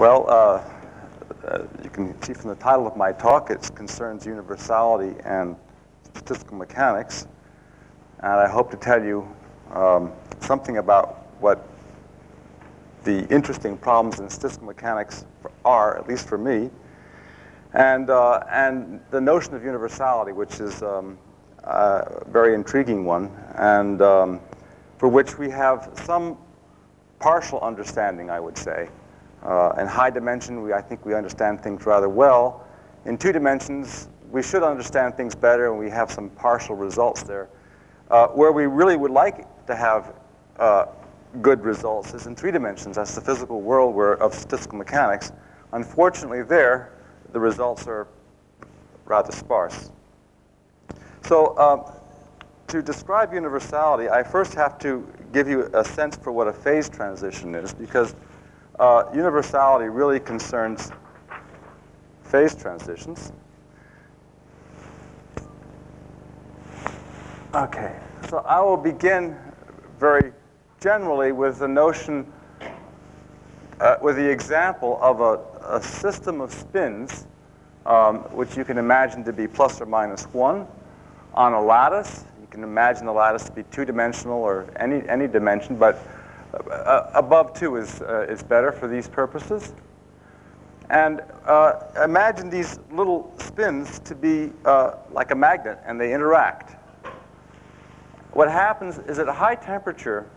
Well, uh, uh, you can see from the title of my talk, it concerns universality and statistical mechanics. And I hope to tell you um, something about what the interesting problems in statistical mechanics are, at least for me, and, uh, and the notion of universality, which is um, a very intriguing one, and um, for which we have some partial understanding, I would say. Uh, in high dimension, we, I think we understand things rather well. In two dimensions, we should understand things better, and we have some partial results there. Uh, where we really would like to have uh, good results is in three dimensions. That's the physical world where, of statistical mechanics. Unfortunately, there, the results are rather sparse. So um, to describe universality, I first have to give you a sense for what a phase transition is, because uh, universality really concerns phase transitions. Okay, so I will begin very generally with the notion, uh, with the example of a, a system of spins, um, which you can imagine to be plus or minus one on a lattice. You can imagine the lattice to be two-dimensional or any, any dimension, but uh, above two is, uh, is better for these purposes. And uh, imagine these little spins to be uh, like a magnet, and they interact. What happens is at high temperature,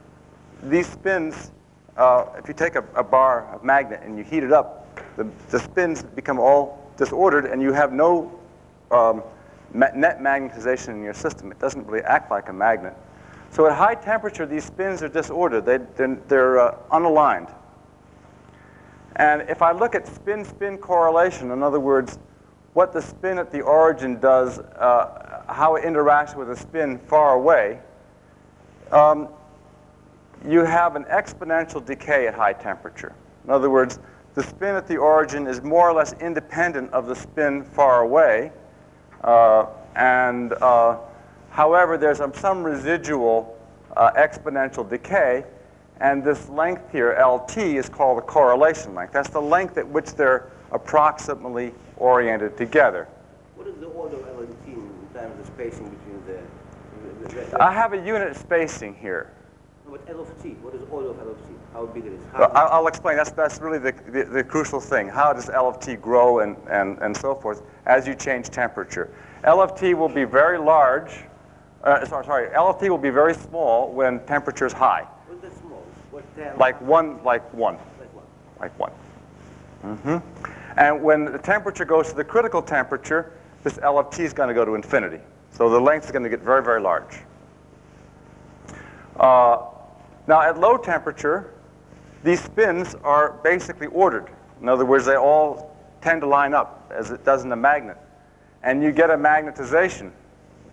these spins, uh, if you take a, a, bar of magnet and you heat it up, the, the spins become all disordered, and you have no um, net magnetization in your system. It doesn't really act like a magnet. So at high temperature, these spins are disordered. They, they're, they're uh, unaligned. And if I look at spin-spin correlation, in other words, what the spin at the origin does, uh, how it interacts with a spin far away, um, you have an exponential decay at high temperature. In other words, the spin at the origin is more or less independent of the spin far away. Uh, and uh, However, there's some residual uh, exponential decay, and this length here, LT, is called the correlation length. That's the length at which they're approximately oriented together. What is the order of LT in terms of spacing between the... the, the I have a unit spacing here. No, but L of t, what is the order of L of t? How big it is? Well, I'll explain. That's, that's really the, the, the, crucial thing. How does L of t grow and, and, and so forth as you change temperature? L of t will be very large uh, sorry, sorry, LFT will be very small when temperature is high. What's small? What, like one, like one. Like one. Like one. Mm-hmm. And when the temperature goes to the critical temperature, this LFT is going to go to infinity. So the length is going to get very, very large. Uh, now, at low temperature, these spins are basically ordered. In other words, they all tend to line up, as it does in a magnet. And you get a magnetization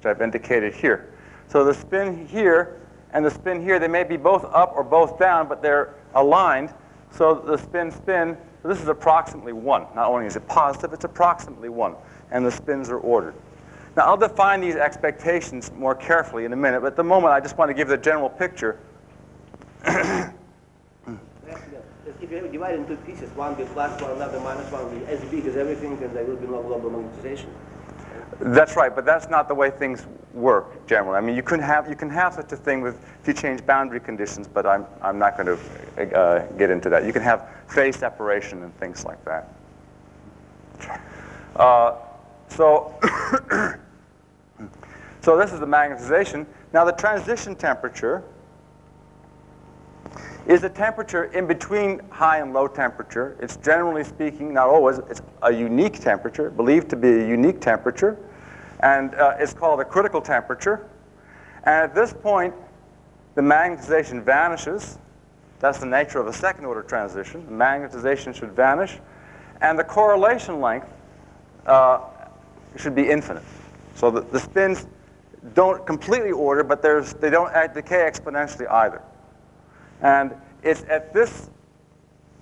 which I've indicated here. So the spin here and the spin here, they may be both up or both down, but they're aligned. So the spin, spin, so this is approximately 1. Not only is it positive, it's approximately 1. And the spins are ordered. Now, I'll define these expectations more carefully in a minute, but at the moment, I just want to give the general picture. if you divide into pieces, one be plus, one another minus, one be as big as everything, and there will be no global magnetization. That's right, but that's not the way things work generally. I mean, you can have you can have such a thing with if you change boundary conditions, but I'm I'm not going to uh, get into that. You can have phase separation and things like that. Uh, so so this is the magnetization. Now the transition temperature is the temperature in between high and low temperature. It's generally speaking, not always, it's a unique temperature, believed to be a unique temperature, and uh, it's called a critical temperature. And at this point, the magnetization vanishes. That's the nature of a second order transition. The magnetization should vanish. And the correlation length uh, should be infinite. So the, the spins don't completely order, but they don't decay exponentially either. And it's at this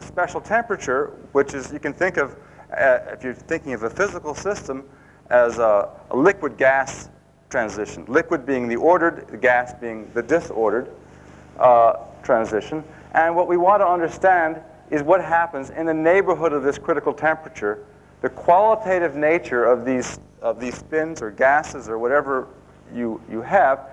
special temperature, which is, you can think of, uh, if you're thinking of a physical system, as a, a liquid gas transition. Liquid being the ordered, the gas being the disordered uh, transition. And what we want to understand is what happens in the neighborhood of this critical temperature. The qualitative nature of these, of these spins or gases or whatever you, you have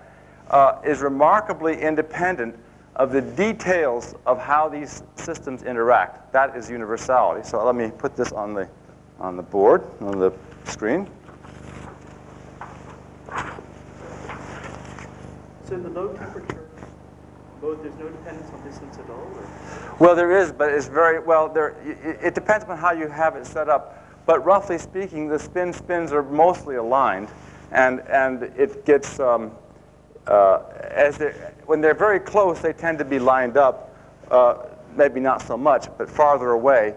uh, is remarkably independent of the details of how these systems interact. That is universality. So let me put this on the, on the board, on the screen. So in the low temperature mode, there's no dependence on distance at all? Or? Well, there is, but it's very, well, there, it, it depends on how you have it set up. But roughly speaking, the spin spins are mostly aligned, and, and it gets, um, uh, as they're, when they're very close, they tend to be lined up, uh, maybe not so much, but farther away.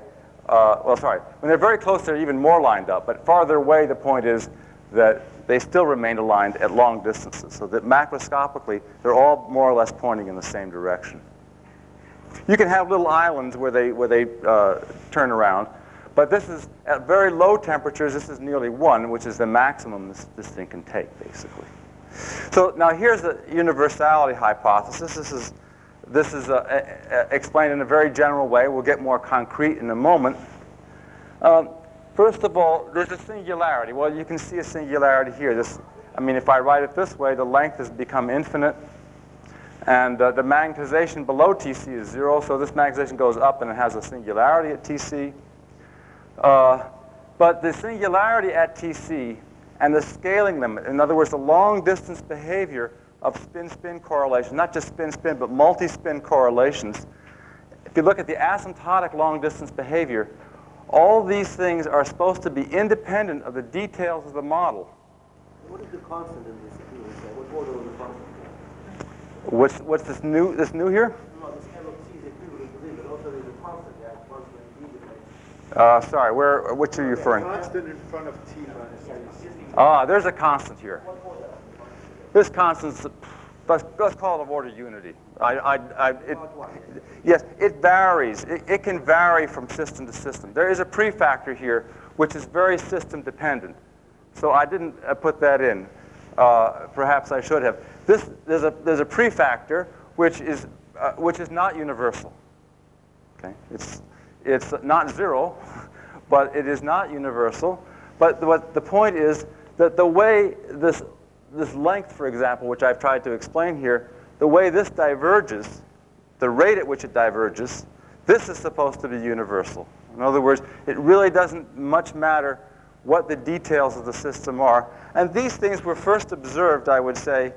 Uh, well, sorry, when they're very close, they're even more lined up, but farther away, the point is that they still remain aligned at long distances, so that macroscopically, they're all more or less pointing in the same direction. You can have little islands where they, where they uh, turn around, but this is, at very low temperatures, this is nearly one, which is the maximum this, this thing can take, basically. So now here's the universality hypothesis. This is, this is uh, explained in a very general way. We'll get more concrete in a moment. Um, First of all, there's a singularity. Well, you can see a singularity here. This, I mean, if I write it this way, the length has become infinite. And uh, the magnetization below TC is zero, so this magnetization goes up and it has a singularity at TC. Uh, but the singularity at TC and the scaling limit, in other words, the long distance behavior of spin-spin correlation, not just spin-spin, but multi-spin correlations. If you look at the asymptotic long distance behavior, all these things are supposed to be independent of the details of the model. What is the constant in this? What order of the constant? What's, what's this new, this new here? No, this M is equivalent to this, but also there's a constant, yeah, constant in Uh, sorry, where, which are you referring? Constant in front of T minus Ah, there's a constant here. This constant, let's, let's call it order unity. I, I, I, it, yes, it varies. It, it can vary from system to system. There is a prefactor here which is very system dependent. So I didn't uh, put that in. Uh, perhaps I should have. This, there's, a, there's a prefactor which is, uh, which is not universal. Okay? It's, it's not zero, but it is not universal. But what the point is that the way this, this length, for example, which I've tried to explain here, the way this diverges, the rate at which it diverges, this is supposed to be universal. In other words, it really doesn't much matter what the details of the system are. And these things were first observed, I would say,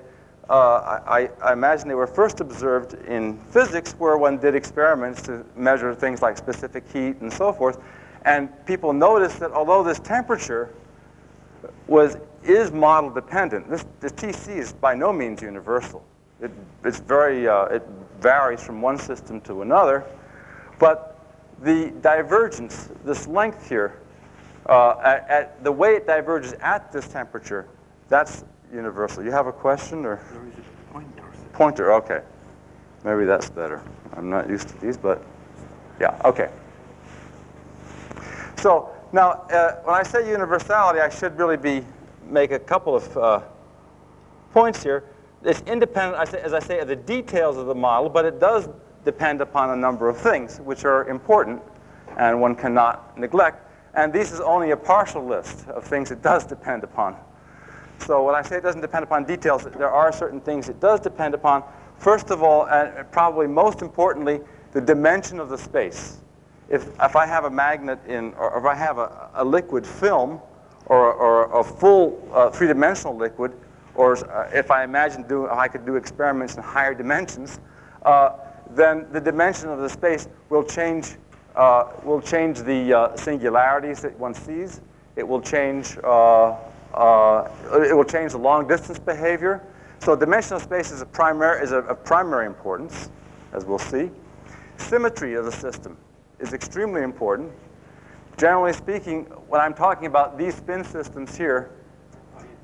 uh, I, I, imagine they were first observed in physics where one did experiments to measure things like specific heat and so forth. And people noticed that although this temperature was, is model dependent, this, this TC is by no means universal. It, it's very, uh, it varies from one system to another. But the divergence, this length here, uh, at, at, the way it diverges at this temperature, that's universal. You have a question or? There is a pointer. Pointer, okay. Maybe that's better. I'm not used to these, but yeah, okay. So now, uh, when I say universality, I should really be make a couple of uh, points here. It's independent, as I say, of the details of the model, but it does depend upon a number of things which are important and one cannot neglect. And this is only a partial list of things it does depend upon. So when I say it doesn't depend upon details, there are certain things it does depend upon. First of all, and probably most importantly, the dimension of the space. If, if I have a magnet in, or if I have a, a liquid film, or, or a full uh, three-dimensional liquid, or uh, if I imagine do, I could do experiments in higher dimensions, uh, then the dimension of the space will change, uh, will change the uh, singularities that one sees. It will change, uh, it will change the long distance behavior. So dimensional space is, a primary, is a, of primary importance, as we'll see. Symmetry of the system is extremely important. Generally speaking, when I'm talking about these spin systems here,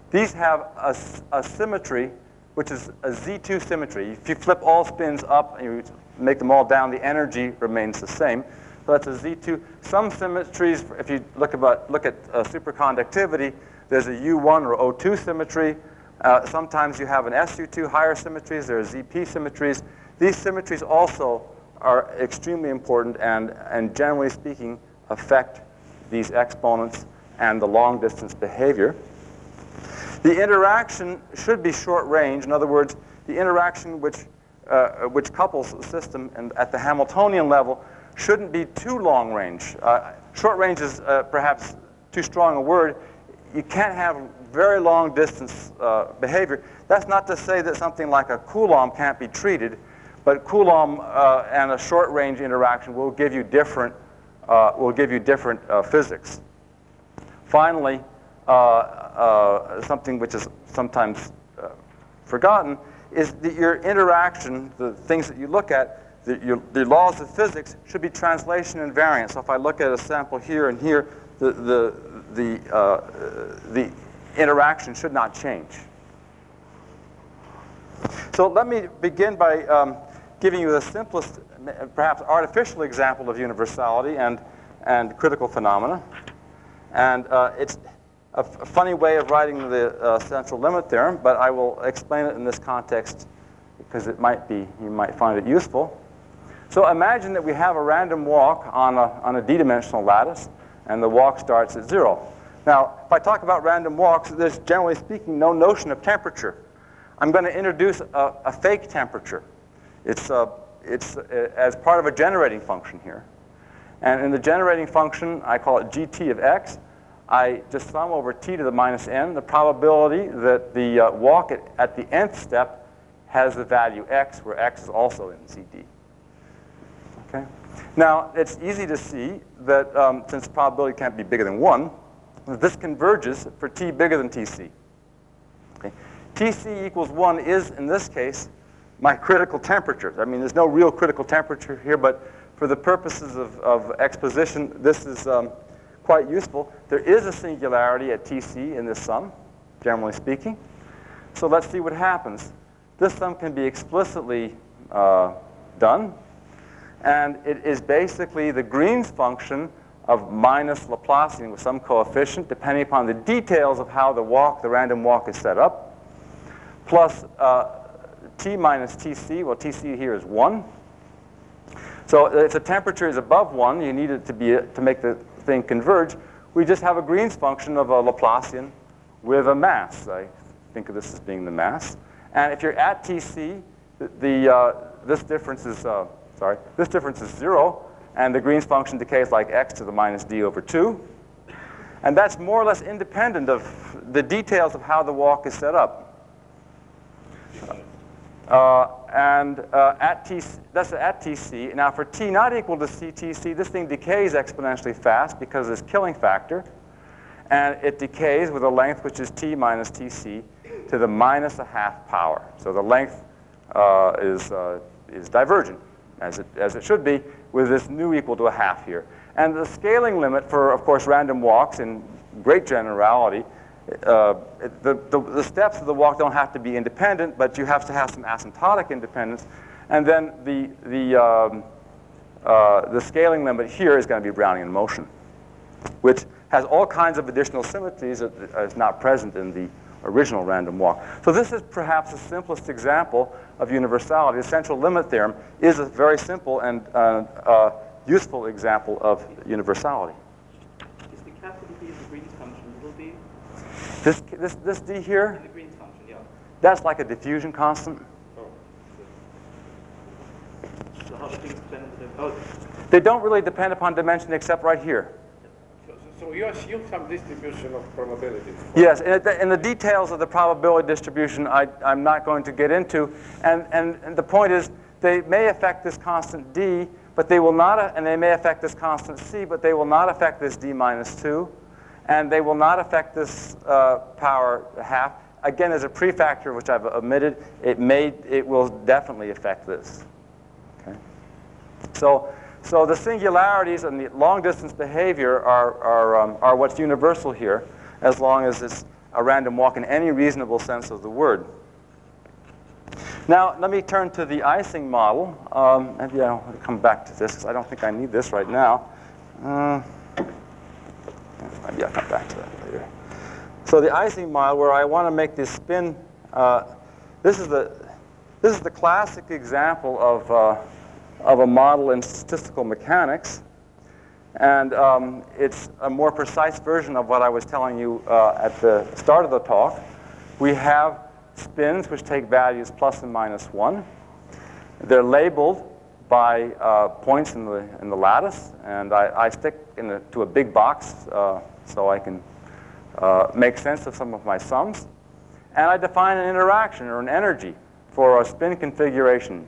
these have a, a symmetry, which is a Z2 symmetry. If you flip all spins up and you make them all down, the energy remains the same. So that's a Z2. Some symmetries, if you look, about, look at uh, superconductivity, there's a U1 or O2 symmetry. Uh, sometimes you have an SU2 higher symmetries. There are ZP symmetries. These symmetries also are extremely important and, and generally speaking, affect these exponents and the long distance behavior. The interaction should be short range. In other words, the interaction which, uh, which couples the system and at the Hamiltonian level shouldn't be too long range. Uh, short range is uh, perhaps too strong a word. You can't have very long distance uh, behavior. That's not to say that something like a Coulomb can't be treated, but Coulomb uh, and a short range interaction will give you different, uh, will give you different physics. Finally, something which is sometimes forgotten is that your interaction, the things that you look at, the, your, the laws of physics should be translation invariant. So if I look at a sample here and here, the, the, the, uh, the interaction should not change. So let me begin by um, giving you the simplest, perhaps artificial example of universality and, and critical phenomena. And uh, it's a, funny way of writing the uh, central limit theorem, but I will explain it in this context because it might be, you might find it useful. So imagine that we have a random walk on a, on a d-dimensional lattice, and the walk starts at zero. Now, if I talk about random walks, there's generally speaking no notion of temperature. I'm going to introduce a, a fake temperature. It's, uh, it's uh, as part of a generating function here. And in the generating function, I call it gt of x. I just sum over t to the minus n the probability that the uh, walk at, at, the nth step has the value x, where x is also in ZD. Okay? Now, it's easy to see that um, since probability can't be bigger than 1, this converges for t bigger than tc. Okay? Tc equals 1 is, in this case, my critical temperature. I mean, there's no real critical temperature here, but for the purposes of, of exposition, this is um, quite useful. There is a singularity at Tc in this sum, generally speaking. So let's see what happens. This sum can be explicitly uh, done, and it is basically the Green's function of minus Laplacian with some coefficient, depending upon the details of how the walk, the random walk is set up, plus uh, t minus tc. Well, tc here is 1. So if the temperature is above 1, you need it to, be, to make the thing converge. We just have a Green's function of a Laplacian with a mass. I think of this as being the mass. And if you're at tc, the, the uh, this difference is, uh, sorry, this difference is 0. And the Green's function decays like x to the minus d over 2. And that's more or less independent of the details of how the walk is set up. Uh, and uh, at TC, that's at TC. Now for t not equal to CTC, this thing decays exponentially fast because of this killing factor. And it decays with a length which is t minus TC to the minus a half power. So the length uh, is, uh, is divergent, as it, as it should be, with this nu equal to a half here. And the scaling limit for, of course, random walks in great generality uh, the, the, the, steps of the walk don't have to be independent, but you have to have some asymptotic independence. And then the, the, um, uh, the scaling limit here is going to be Brownian motion, which has all kinds of additional symmetries that is not present in the original random walk. So this is perhaps the simplest example of universality. The central limit theorem is a very simple and uh, uh useful example of universality. This, this, this d here, function, yeah. that's like a diffusion constant. So how do things depend on the oh. They don't really depend upon dimension except right here. So, so you assume some distribution of probabilities. Yes, and the, and the details of the probability distribution I, I'm not going to get into. And, and, and the point is, they may affect this constant d, but they will not, and they may affect this constant c, but they will not affect this d minus 2 and they will not affect this uh, power half. Again, as a prefactor, which I've omitted, it may, it will definitely affect this. Okay? So, so the singularities and the long distance behavior are, are, um, are what's universal here, as long as it's a random walk in any reasonable sense of the word. Now, let me turn to the Ising model. Um, maybe I'll come back to this, because I don't think I need this right now. Uh, Maybe I'll come back to that later. So the Ising model, where I want to make this spin, uh, this is the this is the classic example of uh, of a model in statistical mechanics. And um, it's a more precise version of what I was telling you uh, at the start of the talk. We have spins which take values plus and minus 1. They're labeled by uh, points in the, in the lattice, and I, I stick in to a big box uh, so I can uh, make sense of some of my sums. And I define an interaction or an energy for a spin configuration.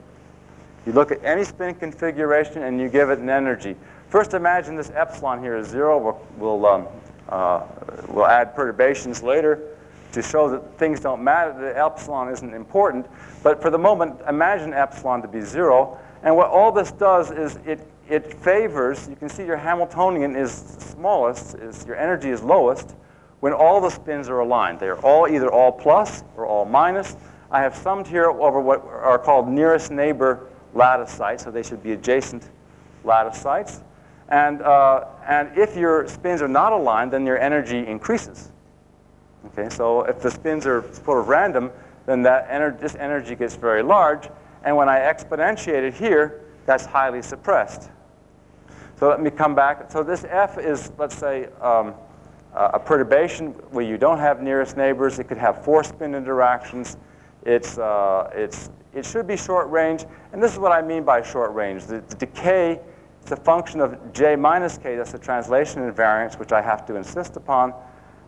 You look at any spin configuration and you give it an energy. First, imagine this epsilon here is zero. We'll, we'll, um, uh, we'll add perturbations later to show that things don't matter. The epsilon isn't important. But for the moment, imagine epsilon to be zero. And what all this does is it, it favors, you can see your Hamiltonian is smallest, is your energy is lowest, when all the spins are aligned. They're all either all plus or all minus. I have summed here over what are called nearest neighbor lattice sites, so they should be adjacent lattice sites. And, uh, and if your spins are not aligned, then your energy increases. Okay, so if the spins are sort of random, then that ener this energy gets very large. And when I exponentiate it here, that's highly suppressed. So let me come back. So this F is, let's say, um, a perturbation where you don't have nearest neighbors. It could have four spin interactions. It's, uh, it's, it should be short range. And this is what I mean by short range. The, the decay is a function of j minus k. That's the translation invariance, which I have to insist upon.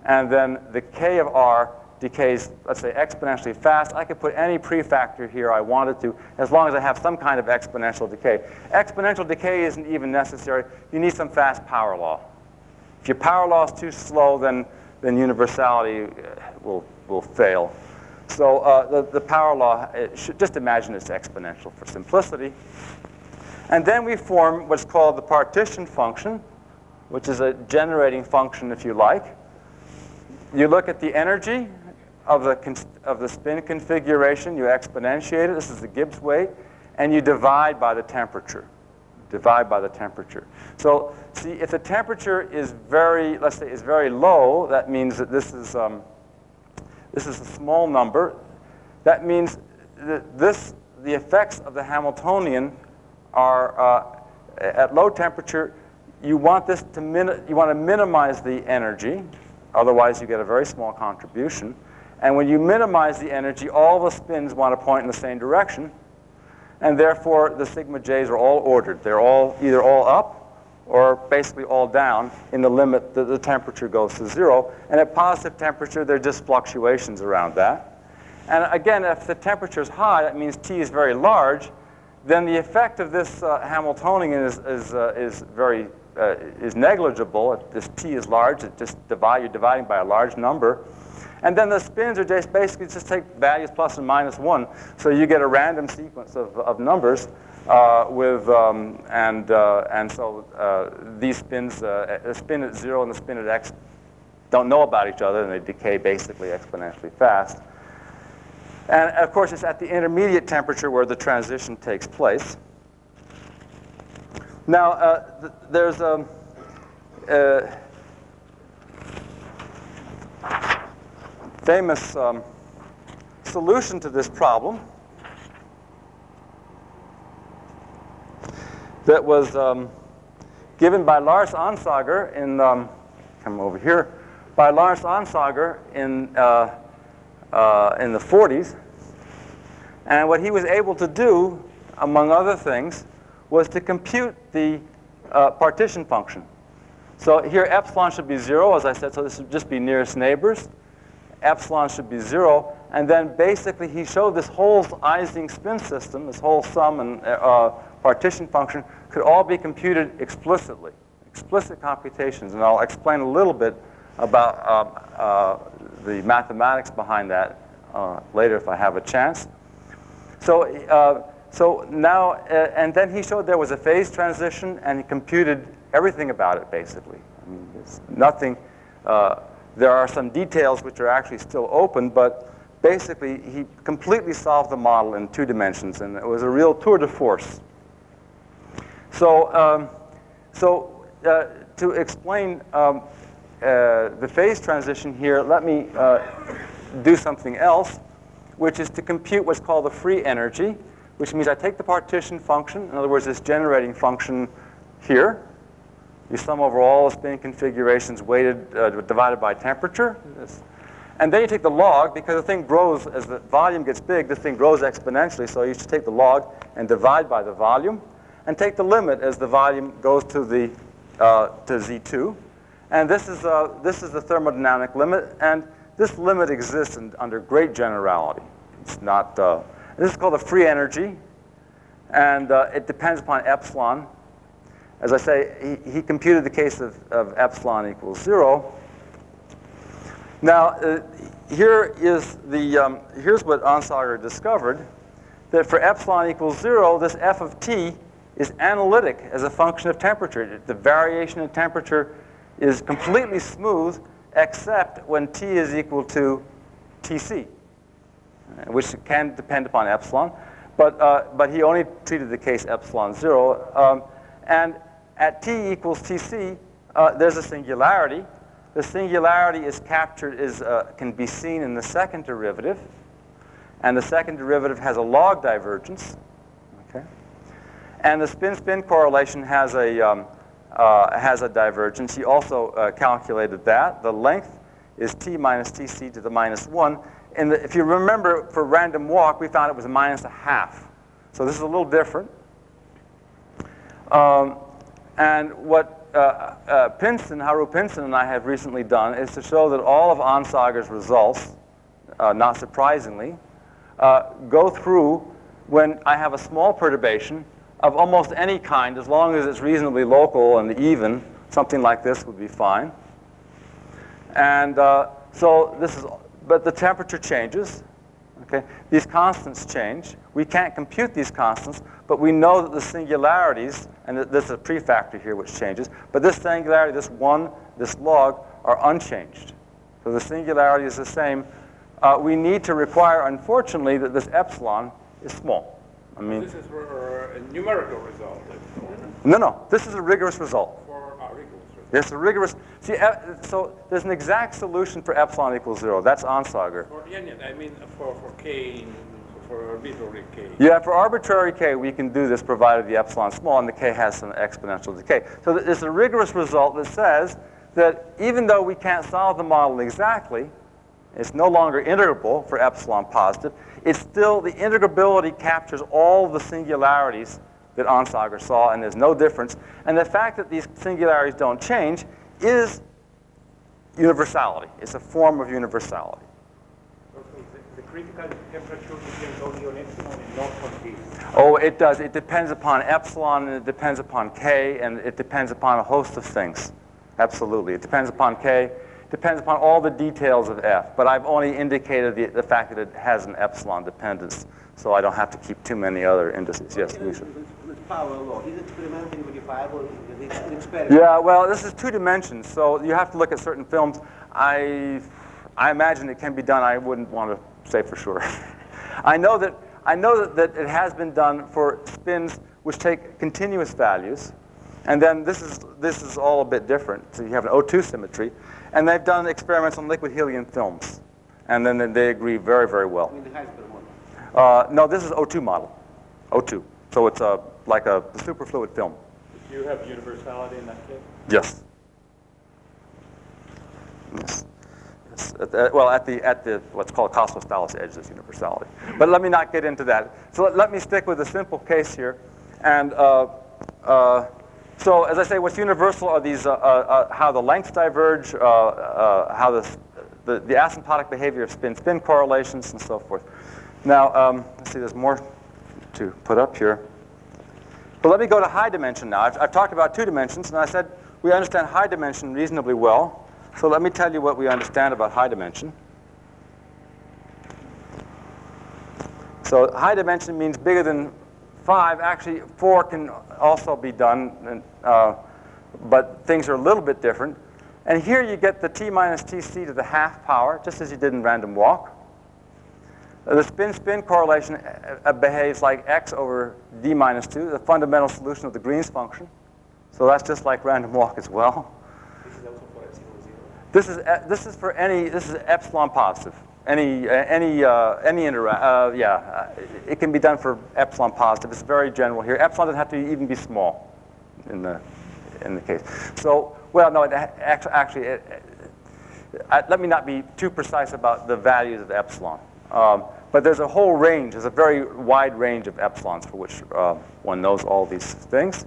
And then the k of r decays, let's say, exponentially fast. I could put any prefactor here I wanted to, as long as I have some kind of exponential decay. Exponential decay isn't even necessary. You need some fast power law. If your power law is too slow, then, then universality uh, will, will fail. So uh, the, the power law, should, just imagine it's exponential for simplicity. And then we form what's called the partition function, which is a generating function, if you like. You look at the energy of the, of the spin configuration, you exponentiate it. This is the Gibbs weight. And you divide by the temperature divide by the temperature. So see, if the temperature is very, let's say, is very low, that means that this is, um, this is a small number. That means that this, the effects of the Hamiltonian are uh, at low temperature, you want this to you want to minimize the energy, otherwise you get a very small contribution. And when you minimize the energy, all the spins want to point in the same direction and therefore the sigma j's are all ordered. They're all either all up or basically all down in the limit that the temperature goes to zero. And at positive temperature, there are just fluctuations around that. And again, if the temperature is high, that means T is very large, then the effect of this uh, Hamiltonian is, is, uh, is very uh, is negligible. If this T is large, it just divide, you're dividing by a large number. And then the spins are just basically just take values plus and minus 1. So you get a random sequence of, of numbers uh, with, um, and, uh, and so uh, these spins, uh, the spin at 0 and the spin at x don't know about each other, and they decay basically exponentially fast. And of course, it's at the intermediate temperature where the transition takes place. Now, uh, th there's a, uh, famous um, solution to this problem that was um, given by Lars Onsager in, um, come over here, by Lars Onsager in, uh, uh, in the 40s. And what he was able to do, among other things, was to compute the uh, partition function. So here epsilon should be zero, as I said, so this would just be nearest neighbors epsilon should be zero. And then basically he showed this whole Ising spin system, this whole sum and uh, partition function, could all be computed explicitly, explicit computations. And I'll explain a little bit about uh, uh, the mathematics behind that uh, later if I have a chance. So, uh, so now, uh, and then he showed there was a phase transition, and he computed everything about it, basically. I mean, it's nothing there are some details which are actually still open, but basically he completely solved the model in two dimensions, and it was a real tour de force. So, um, so uh, to explain um, uh, the phase transition here, let me uh, do something else, which is to compute what's called the free energy, which means I take the partition function, in other words, this generating function here. You sum over all the spin configurations weighted, uh, divided by temperature. And then you take the log, because the thing grows, as the volume gets big, this thing grows exponentially, so you should take the log and divide by the volume, and take the limit as the volume goes to the, uh, to Z2. And this is, uh, this is the thermodynamic limit, and this limit exists in, under great generality. It's not, uh, this is called a free energy, and uh, it depends upon epsilon. As I say, he, he computed the case of, of epsilon equals zero. Now, uh, here is the, um, here's what Onsager discovered, that for epsilon equals zero, this f of t is analytic as a function of temperature. The variation in temperature is completely smooth, except when t is equal to tc, uh, which can depend upon epsilon. But, uh, but he only treated the case epsilon zero. Um, and at t equals tc, uh, there's a singularity. The singularity is captured, is, uh, can be seen in the second derivative. And the second derivative has a log divergence. Okay? And the spin-spin correlation has a, um, uh, has a divergence. He also uh, calculated that. The length is t minus tc to the minus 1. And if you remember, for random walk, we found it was minus a half. So this is a little different. Um, and what uh, uh, Pinson, Haru Pinson and I have recently done is to show that all of Onsager's results, uh, not surprisingly, uh, go through when I have a small perturbation of almost any kind, as long as it's reasonably local and even, something like this would be fine. And uh, so this is, but the temperature changes. Okay, these constants change. We can't compute these constants, but we know that the singularities, and th- this is a prefactor here which changes, but this singularity, this one, this log, are unchanged. So the singularity is the same. Uh, we need to require, unfortunately, that this epsilon is small. I mean, This is a numerical result, no, no, this is a rigorous result. for our rigorous result. There's a rigorous, see, so there's an exact solution for epsilon equals zero. That's Onsager. For, yeah, I mean, for, for k, for arbitrary k. Yeah, for arbitrary k, we can do this provided the epsilon small and the k has some exponential decay. So th- there's a rigorous result that says that even though we can't solve the model exactly, it's no longer integrable for epsilon positive, it's still, the integrability captures all the singularities that Onsager saw, and there's no difference. And the fact that these singularities don't change is universality. It's a form of universality. The critical temperature depends only on epsilon and not on T. Oh, it does. It depends upon epsilon, and it depends upon k, and it depends upon a host of things. Absolutely. It depends upon k. It depends upon all the details of f. But I've only indicated the, the fact that it has an epsilon dependence, so I don't have to keep too many other indices. Yes, Lisa. Power law, is it experimentally verifiable? Is it experiment? Yeah, well, this is two dimensions, so you have to look at certain films. I, I imagine it can be done. I wouldn't want to say for sure. I know that I know that, that it has been done for spins which take continuous values, and then this is this is all a bit different. So you have an O2 symmetry, and they've done experiments on liquid helium films, and then they agree very very I well. mean, the Heisenberg model. Uh, no, this is O2 model, O2. So it's a like a superfluid film. Do you have universality in that case? Yes. Yes. Yes. At the- well, at the, at the, what's called Kosterlitz-Thouless edge, there's universality. But let me not get into that. So let, let me stick with a simple case here. And uh, uh, so, as I say, what's universal are these, uh, uh, uh, how the lengths diverge, uh, uh, how the, the, the asymptotic behavior of spin-spin correlations, and so forth. Now, um, let's see, there's more to put up here. But let me go to high dimension now. I've, I've talked about two dimensions, and I said we understand high dimension reasonably well. So let me tell you what we understand about high dimension. So high dimension means bigger than 5. Actually, 4 can also be done, and, uh, but things are a little bit different. And here you get the t minus tc to the half power, just as you did in random walk. Uh, The spin-spin correlation uh, uh, behaves like x over d minus 2, the fundamental solution of the Green's function. So that's just like random walk as well. This is for. This is, for any, this is epsilon positive. any, any, uh, any intera- uh, yeah, it can be done for epsilon positive. It's very general here. Epsilon doesn't have to even be small in the, in the case. So, well, no, it, actually, it, I, let me not be too precise about the values of epsilon. Um, but there's a whole range, there's a very wide range of epsilons for which uh, one knows all these things.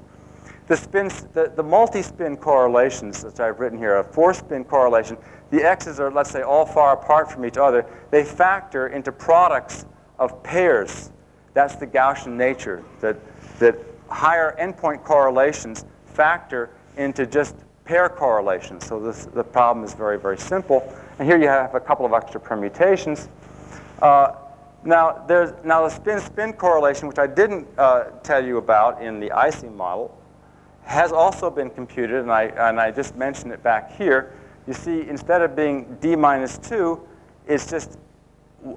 The, spins, the, the multi-spin correlations that I've written here, a four-spin correlation, the x's are, let's say, all far apart from each other. They factor into products of pairs. That's the Gaussian nature, that, that higher endpoint correlations factor into just pair correlations. So this, the problem is very, very simple. And here you have a couple of extra permutations. Uh, now, there's, now the spin-spin correlation, which I didn't uh, tell you about in the Ising model, has also been computed, and I, and I just mentioned it back here. You see, instead of being d minus 2, it's just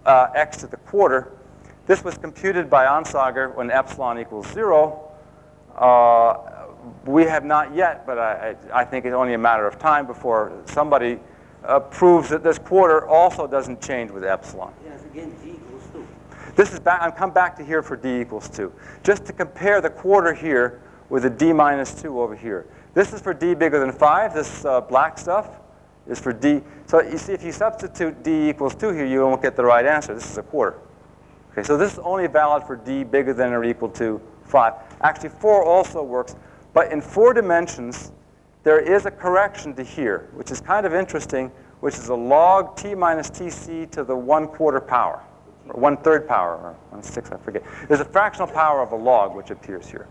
uh, x to the quarter. This was computed by Onsager when epsilon equals 0. Uh, we have not yet, but I I think it's only a matter of time before somebody uh, proves that this quarter also doesn't change with epsilon. Yes, again, g equals 2. This is back, I've come back to here for d equals 2. Just to compare the quarter here with a d minus 2 over here. This is for d bigger than 5. This uh, black stuff is for d. So you see, if you substitute d equals 2 here, you won't get the right answer. This is a quarter. Okay, so this is only valid for d bigger than or equal to 5. Actually, 4 also works. But in four dimensions, there is a correction to here, which is kind of interesting, which is a log t minus tc to the 1 quarter power, or 1 third power, or 1 sixth, I forget. There's a fractional power of a log which appears here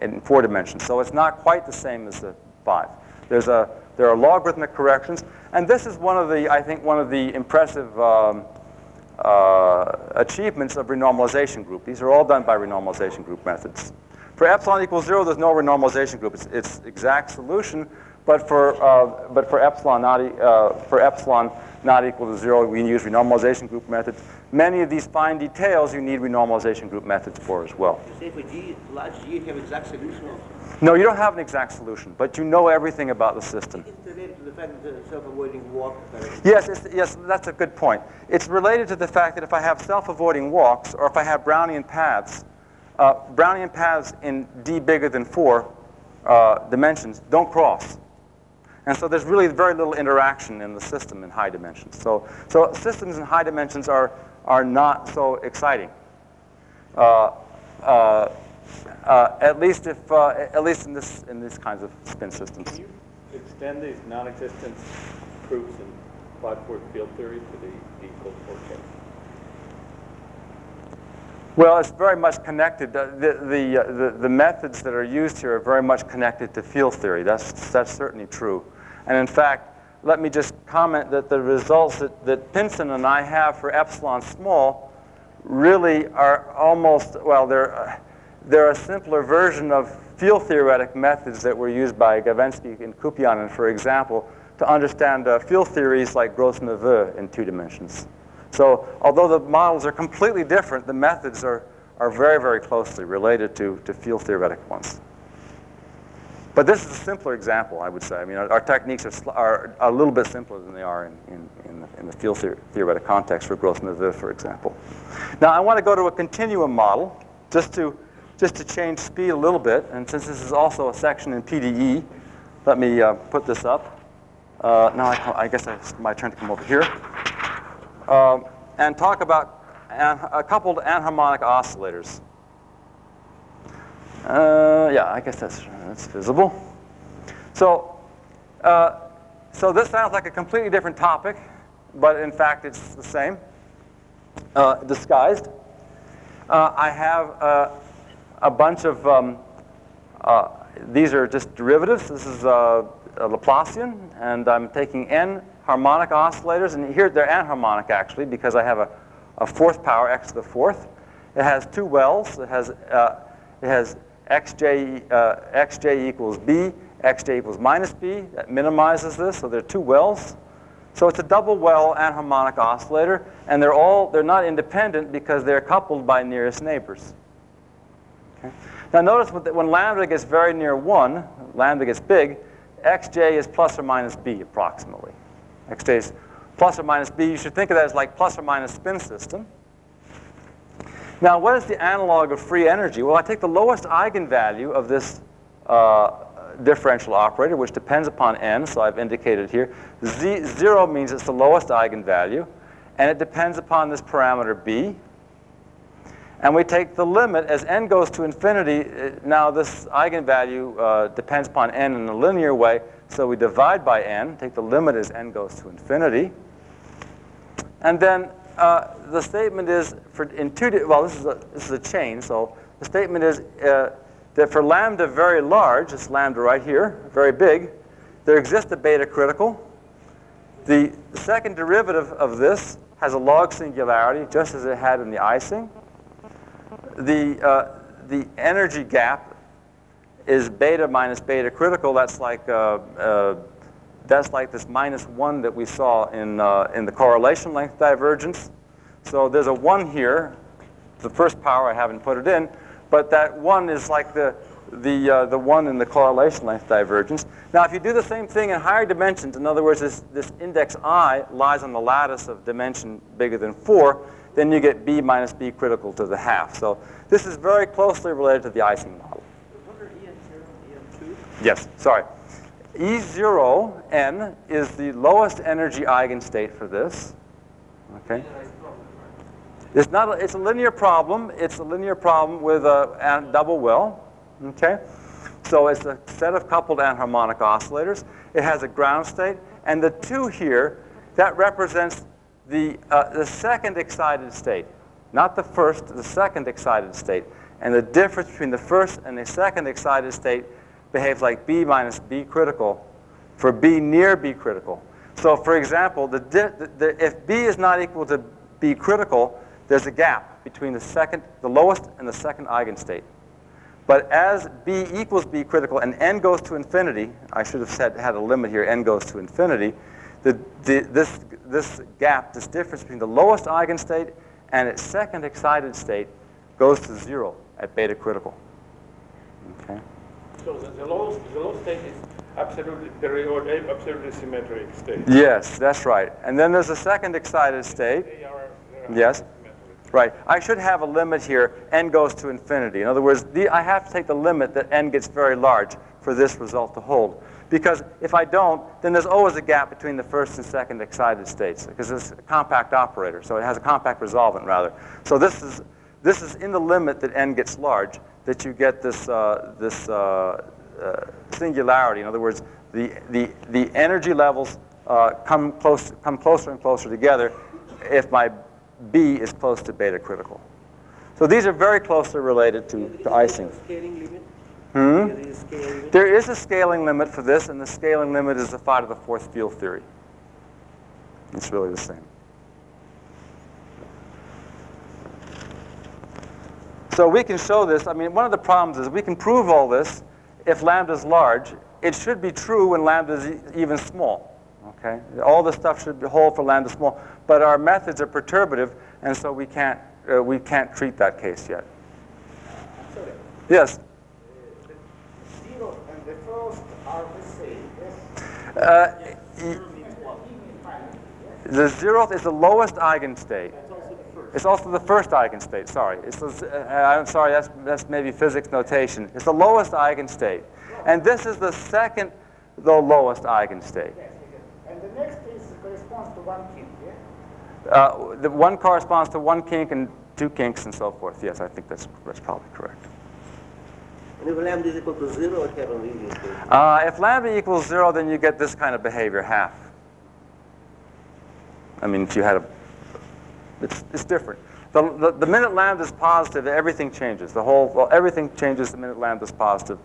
in four dimensions. So it's not quite the same as the 5. There's a, there are logarithmic corrections, and this is one of the, I think, one of the impressive um, uh, achievements of renormalization group. These are all done by renormalization group methods. For epsilon equals zero, there's no renormalization group. It's, it's exact solution, but for, uh, but for epsilon not, e- uh, for epsilon not equal to zero, we use renormalization group methods. Many of these fine details you need renormalization group methods for as well. You say for g, large g, you have exact solution also. No, you don't have an exact solution, but you know everything about the system. It's related to the fact that the self-avoiding walk. uh, Yes, it's, yes, that's a good point. It's related to the fact that if I have self-avoiding walks, or if I have Brownian paths, uh, Brownian paths in d bigger than four uh, dimensions don't cross. And so there's really very little interaction in the system in high dimensions. So, so systems in high dimensions are, are not so exciting. Uh, uh, uh, at least if, uh, at least in this, in these kinds of spin systems. Can you extend these non-existence proofs in Cloudford field theory to the D equals 4K? Well, it's very much connected. The, the, uh, the, the methods that are used here are very much connected to field theory. That's, that's certainly true. And in fact, let me just comment that the results that, that Pinson and I have for epsilon small really are almost, well, they're, uh, they're a simpler version of field theoretic methods that were used by Gawedzki and Kupiainen, for example, to understand uh, field theories like Gross-Neveu in two dimensions. So although the models are completely different, the methods are, are very, very closely related to, to field theoretic ones. But this is a simpler example, I would say. I mean, our, our techniques are, are a little bit simpler than they are in, in, in, the, in the field theor- theoretic context for Gross-Neveu, for example. Now, I want to go to a continuum model just to, just to change speed a little bit. And since this is also a section in PDE, let me uh, put this up. Uh, now, I, I guess it's my turn to come over here um, and talk about an, uh, coupled anharmonic oscillators. Uh, yeah, I guess that's, that's visible. So, uh, so this sounds like a completely different topic, but in fact it's the same, uh, disguised. Uh, I have a bunch of, um, these are just derivatives. This is a Laplacian, and I'm taking n harmonic oscillators, and here they're anharmonic actually, because I have a, a fourth power, x to the fourth. It has two wells. It has, uh, it has xj, uh, xj equals b, xj equals minus b. That minimizes this, so there are two wells. So it's a double well anharmonic oscillator, and they're all, they're not independent because they're coupled by nearest neighbors. Okay? Now notice that when lambda gets very near 1, lambda gets big, xj is plus or minus b approximately. Xj is plus or minus b, you should think of that as like plus or minus spin system. Now, what is the analog of free energy? Well, I take the lowest eigenvalue of this uh, differential operator, which depends upon n, so I've indicated here. Z, zero means it's the lowest eigenvalue, and it depends upon this parameter b. And we take the limit as n goes to infinity. uh, Now, this eigenvalue uh, depends upon n in a linear way, so we divide by n, take the limit as n goes to infinity. And then uh, the statement is for in two. Well, this is a this is a chain. So the statement is uh, that for lambda very large, it's lambda right here, very big, there exists a beta critical. The second derivative of this has a log singularity, just as it had in the Ising. The uh, the energy gap is beta minus beta critical. That's like uh, uh, that's like this minus one that we saw in uh, in the correlation length divergence. So there's a one here. The first power I haven't put it in, but that one is like the the uh, the one in the correlation length divergence. Now, if you do the same thing in higher dimensions, in other words, this this index i lies on the lattice of dimension bigger than four, then you get b minus b critical to the half. So this is very closely related to the Ising model. What are EN0 and EN2? Yes, sorry. E0n is the lowest energy eigenstate for this. Okay. It's not. A, it's a linear problem. It's a linear problem with a, a double well. Okay. So it's a set of coupled anharmonic oscillators. It has a ground state, and the two here that represents the uh, the second excited state, not the first, the second excited state. And the difference between the first and the second excited state behaves like B minus B critical for B near B critical. So for example, the, the, the, if B is not equal to B critical, there's a gap between the second, the lowest and the second eigenstate. But as B equals B critical and n goes to infinity, I should have said had a limit here, n goes to infinity, the, the, this, this gap, this difference between the lowest eigenstate and its second excited state goes to zero at beta critical. Okay? So the, the lowest, the low state is absolutely periodic, absolutely symmetric state. Yes, that's right. And then there's a second excited state. They are, they are Yes. Right. I should have a limit here, n goes to infinity. In other words, the, I have to take the limit that n gets very large for this result to hold. Because if I don't, then there's always a gap between the first and second excited states, because it's a compact operator, so it has a compact resolvent, rather. So this is, this is in the limit that n gets large that you get this, uh, this uh, uh, singularity. In other words, the, the, the energy levels uh, come, close, come closer and closer together if my B is close to beta critical. So these are very closely related to, to Ising. Hmm? There is scaling limit? There is a scaling limit for this, and the scaling limit is the phi to the fourth field theory. It's really the same. So we can show this. I mean, one of the problems is we can prove all this if lambda is large. It should be true when lambda is e- even small. Okay? All this stuff should hold for lambda small, but our methods are perturbative, and so we can't uh, we can't treat that case yet. Yes. zero and the first are the same, yes? Uh, the zeroth is the lowest eigenstate. It's also the first eigenstate. Sorry, it's the, uh, I'm sorry. That's that's maybe physics notation. It's the lowest eigenstate, and this is the second, the lowest eigenstate. Yes, yes. And the next is corresponds to one kink, yeah? Uh, the one corresponds to one kink and two kinks and so forth. Yes, I think that's that's probably correct. And if lambda is equal to zero, what happens? Uh, if lambda equals zero, then you get this kind of behavior, half. I mean, if you had a, it's, it's different. The, the, the minute lambda is positive, everything changes. The whole, well, everything changes the minute lambda is positive.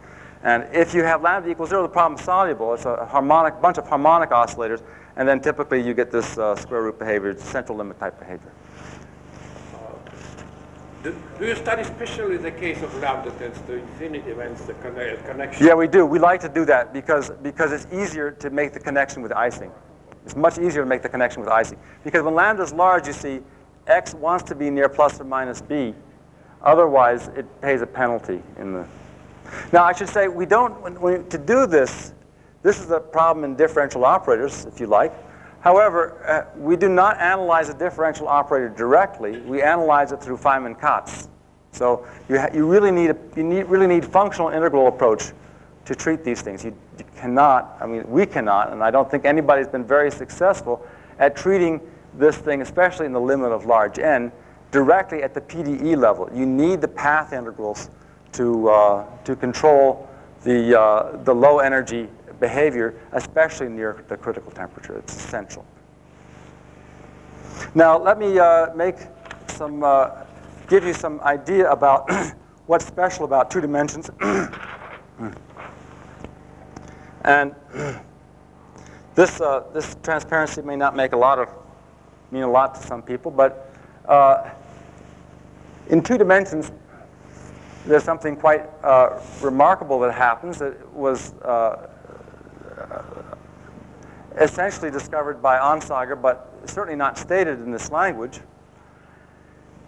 And if you have lambda equals zero, the problem's soluble. It's a harmonic, bunch of harmonic oscillators, and then typically you get this uh, square root behavior, central limit type behavior. Do, do you study especially the case of lambda tends to infinity when the conne- connection? Yeah, we do. We like to do that because, because it's easier to make the connection with Ising. It's much easier to make the connection with Ising. Because when lambda is large, you see, x wants to be near plus or minus b. Otherwise, it pays a penalty in the... Now, I should say, we don't, when, when, to do this, this is a problem in differential operators, if you like. However, uh, we do not analyze a differential operator directly. We analyze it through Feynman-Kac. So you, you really need a you need, really need functional integral approach to treat these things. You, you cannot, I mean, we cannot, and I don't think anybody's been very successful at treating this thing, especially in the limit of large n, directly at the PDE level. You need the path integrals to, uh, to control the, uh, the low energy behavior, especially near the critical temperature. It's essential. Now, let me uh, make some, uh, give you some idea about what's special about two dimensions. and this, uh, this transparency may not make a lot of, mean a lot to some people, but uh, in two dimensions, there's something quite uh, remarkable that happens that was uh, Uh, essentially discovered by Onsager, but certainly not stated in this language.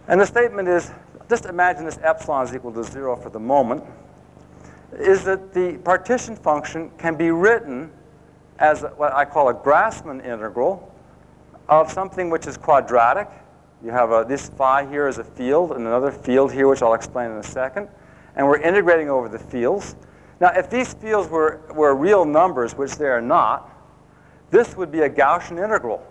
And the statement is, just imagine this epsilon is equal to zero for the moment, is that the partition function can be written as what I call a Grassmann integral of something which is quadratic. You have a, this phi here is a field and another field here, which I'll explain in a second. And we're integrating over the fields. Now, if these fields were, were real numbers, which they are not, this would be a Gaussian integral.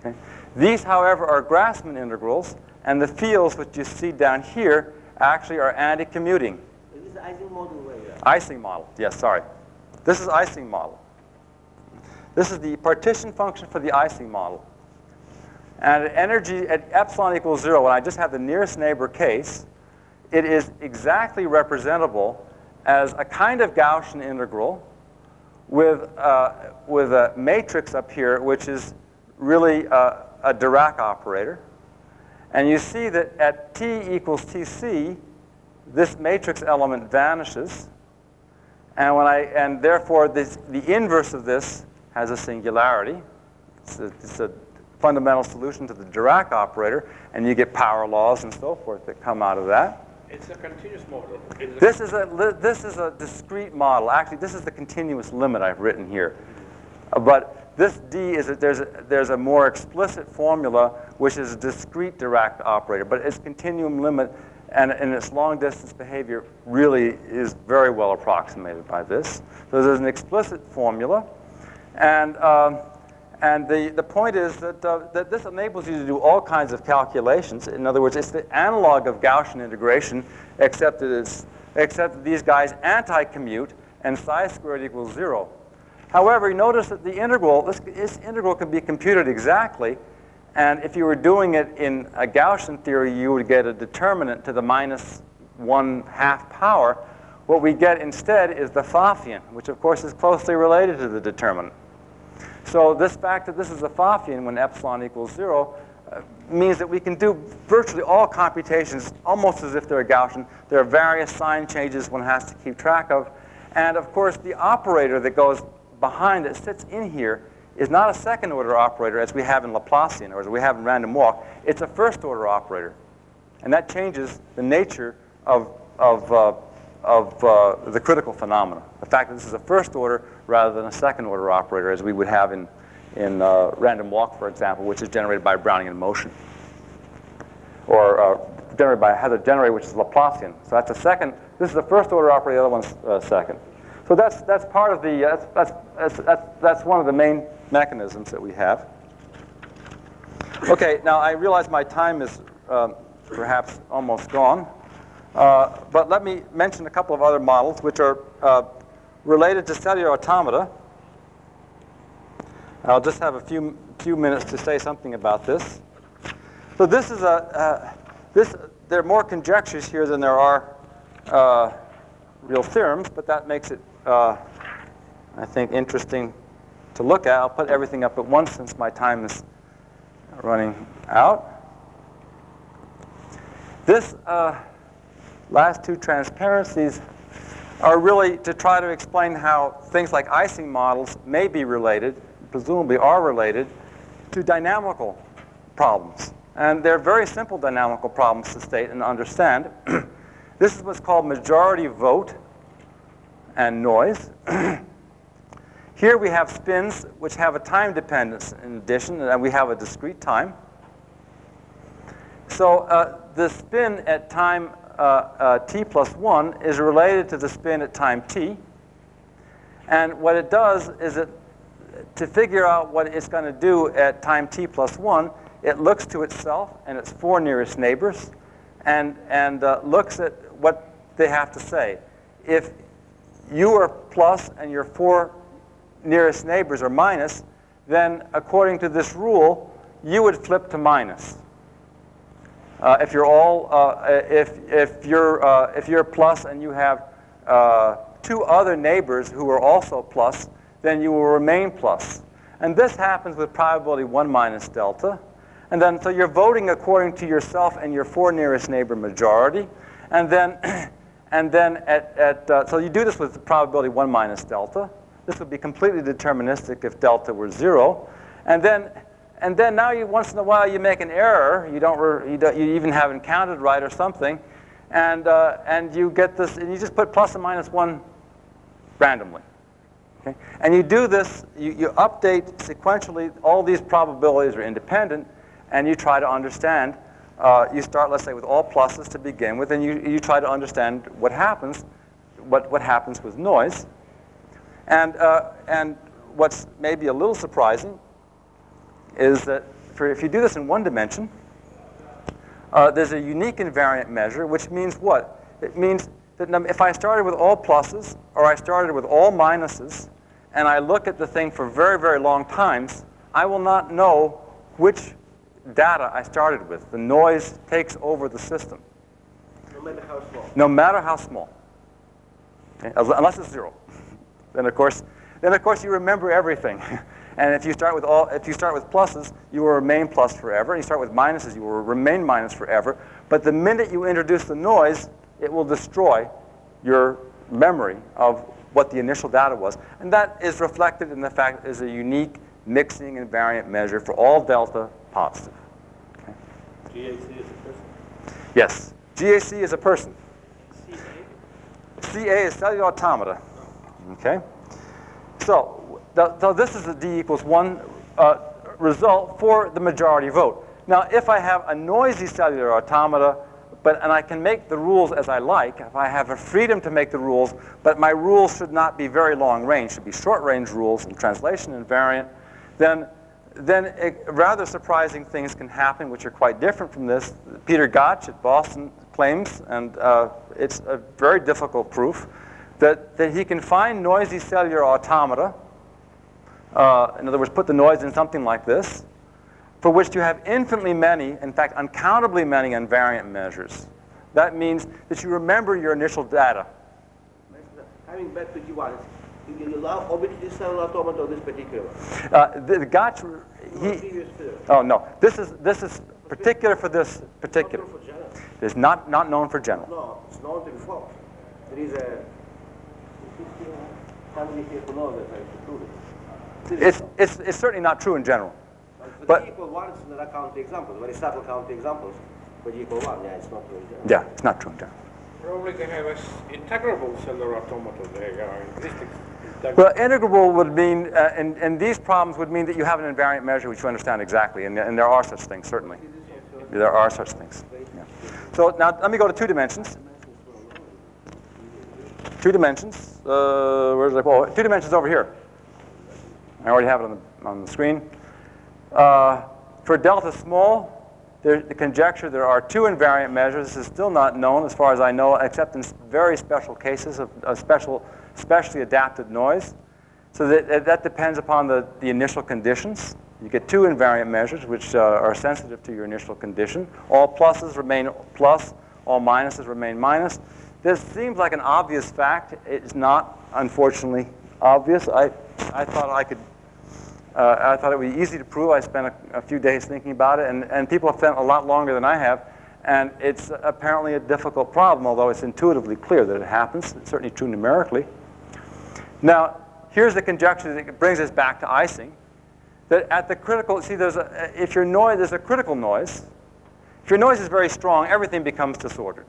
Okay? These, however, are Grassmann integrals, and the fields which you see down here actually are anti-commuting. Is this the Ising model where you? Ising model, yes, sorry. This is Ising model. This is the partition function for the Ising model. And at energy at epsilon equals zero, when I just have the nearest neighbor case, it is exactly representable as a kind of Gaussian integral with, uh, with a matrix up here, which is really a, a Dirac operator. And you see that at t equals tc, this matrix element vanishes. And, when I, and therefore, this, the inverse of this has a singularity. It's a, it's a fundamental solution to the Dirac operator, and you get power laws and so forth that come out of that. It's a continuous model. It's This is a this is a discrete model. Actually, this is the continuous limit I've written here. Uh, But this D is a, there's a, there's a more explicit formula which is a discrete Dirac operator, but its continuum limit and, and its long distance behavior really is very well approximated by this. So there's an explicit formula, and um, and the, the point is that, uh, that this enables you to do all kinds of calculations. In other words, it's the analog of Gaussian integration, except that, it's, except that these guys anti-commute and psi squared equals zero. However, you notice that the integral, this, this integral can be computed exactly, and if you were doing it in a Gaussian theory, you would get a determinant to the minus one half power. What we get instead is the Pfaffian, which of course is closely related to the determinant. So this fact that this is a Pfaffian when epsilon equals zero uh, means that we can do virtually all computations almost as if they're Gaussian. There are various sign changes one has to keep track of. And of course, the operator that goes behind that sits in here is not a second order operator as we have in Laplacian or as we have in random walk. It's a first order operator. And that changes the nature of, of, uh, of uh, the critical phenomena. The fact that this is a first order rather than a second order operator as we would have in, in uh, random walk, for example, which is generated by Brownian motion. Or uh, generated by has a generator which is Laplacian. So that's a second, this is the first order operator, the other one's uh, second. So that's, that's part of the, uh, that's, that's, that's, that's one of the main mechanisms that we have. Okay, now I realize my time is um, perhaps almost gone. Uh, but let me mention a couple of other models which are uh, related to cellular automata. I'll just have a few, few minutes to say something about this. So this is a, uh, this, there are more conjectures here than there are uh, real theorems, but that makes it, uh, I think, interesting to look at. I'll put everything up at once since my time is running out. This uh, last two transparencies are really to try to explain how things like Ising models may be related, presumably are related, to dynamical problems. And they're very simple dynamical problems to state and understand. this is what's called majority vote and noise. Here we have spins which have a time dependence in addition, and we have a discrete time. So uh, the spin at time t plus 1 is related to the spin at time t. And what it does is it, to figure out what it's going to do at time t plus 1, it looks to itself and its four nearest neighbors and, and uh, looks at what they have to say. If you are plus and your four nearest neighbors are minus, then according to this rule, you would flip to minus. Uh, if you're all, uh, if, if, you're, uh, if you're plus and you have uh, two other neighbors who are also plus, then you will remain plus. And this happens with probability 1 minus delta. And then, so you're voting according to yourself and your four nearest neighbor majority. And then, and then at, at uh, so you do this with probability 1 minus delta. This would be completely deterministic if delta were 0. And then and then now you, once in a while you make an error. You don't, you, don't, you even haven't counted right or something. And, uh, and you get this, and you just put plus and minus 1 randomly. Okay? And you do this, you, you update sequentially, all these probabilities are independent, and you try to understand. Uh, you start, let's say, with all pluses to begin with, and you, you try to understand what happens, what, what happens with noise. And, uh, and what's maybe a little surprising is that for, if you do this in one dimension, uh, there's a unique invariant measure, which means what? It means that if I started with all pluses or I started with all minuses, and I look at the thing for very, very long times, I will not know which data I started with. The noise takes over the system. No matter how small. No matter how small. Okay? Unless it's zero. then of course, then of course you remember everything. And if you start with all, if you start with pluses, you will remain plus forever. And you start with minuses, you will remain minus forever. But the minute you introduce the noise, it will destroy your memory of what the initial data was. And that is reflected in the fact that there's a unique mixing invariant measure for all delta positive. Okay. GAC is a person? Yes. GAC is a person. CA? CA is cellular automata. Oh. Okay? So so this is the D equals 1 uh, result for the majority vote. Now, if I have a noisy cellular automata, but, and I can make the rules as I like, if I have a freedom to make the rules, but my rules should not be very long range, should be short range rules and translation invariant, then, then it, rather surprising things can happen which are quite different from this. Peter Gács at Boston claims, and uh, it's a very difficult proof, that, that he can find noisy cellular automata uh, in other words, put the noise in something like this, for which you have infinitely many, in fact, uncountably many invariant measures. That means that you remember your initial data. Coming back to G1, you, you allow cellular automata of this particular one. Uh, the, the Gács, he, oh no, this is, this is particular for this particular. Not known for general. It's not, not known for general. No, it's known to be false. There is a. Somebody here who knows that I should prove it. It's, it's, it's certainly not true in general. But, but- equal one is not counting examples, very subtle counting examples. But equal one, yeah, it's not really general. Yeah, it's not true in general. Probably they have a s- integrable cellular automata, they are existing. Well, integrable would mean, uh, and, and these problems would mean that you have an invariant measure which you understand exactly, and, and there are such things, certainly. There are such things. Yeah. So now let me go to two dimensions. Two dimensions. Uh, where's the, oh, two dimensions over here. I already have it on the, on the screen. Uh, for delta small, there, the conjecture there are two invariant measures. This is still not known as far as I know, except in very special cases of, of special, specially adapted noise. So that, that depends upon the, the initial conditions. You get two invariant measures which uh, are sensitive to your initial condition. All pluses remain plus, all minuses remain minus. This seems like an obvious fact. It's not, unfortunately, obvious. I, I thought I could uh, I thought it would be easy to prove. I spent a, a, few days thinking about it, and, and people have spent a lot longer than I have. And it's apparently a difficult problem, although it's intuitively clear that it happens. It's certainly true numerically. Now, here's the conjecture that brings us back to Ising. That at the critical, see, there's a, if your noise, there's a critical noise. If your noise is very strong, everything becomes disordered.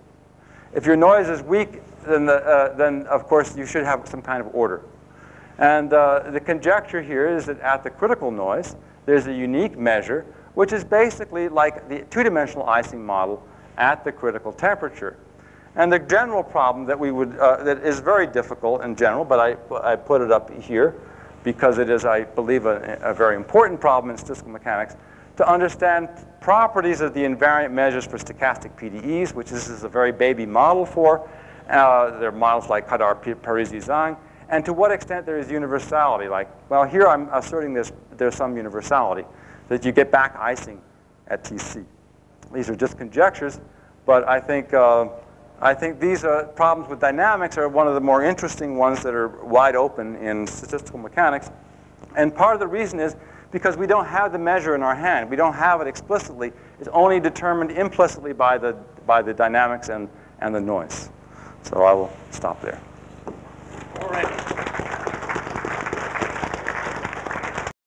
If your noise is weak, then, the, uh, then of course you should have some kind of order. And uh, the conjecture here is that at the critical noise, there's a unique measure, which is basically like the two-dimensional Ising model at the critical temperature. And the general problem that we would, uh, that is very difficult in general, but I, I put it up here because it is, I believe, a, a very important problem in statistical mechanics, to understand properties of the invariant measures for stochastic PDEs, which this is a very baby model for. Uh, there are models like Kardar, Parisi, Zhang, and to what extent there is universality. Like, well, here I'm asserting this, there's some universality, that you get back Ising at TC. These are just conjectures, but I think, uh, I think these uh, problems with dynamics are one of the more interesting ones that are wide open in statistical mechanics. And part of the reason is because we don't have the measure in our hand. We don't have it explicitly. It's only determined implicitly by the, by the dynamics and, and the noise. So I will stop there already.